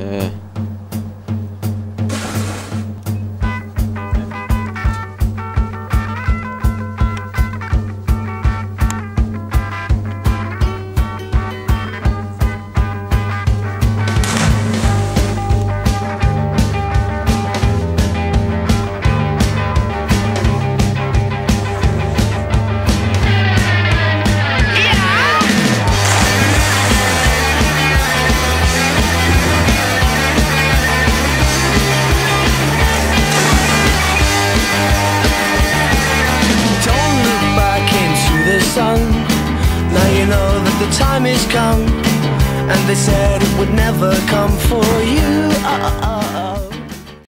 Yeah. The time is come. And they said it would never come for you. Uh, uh, uh.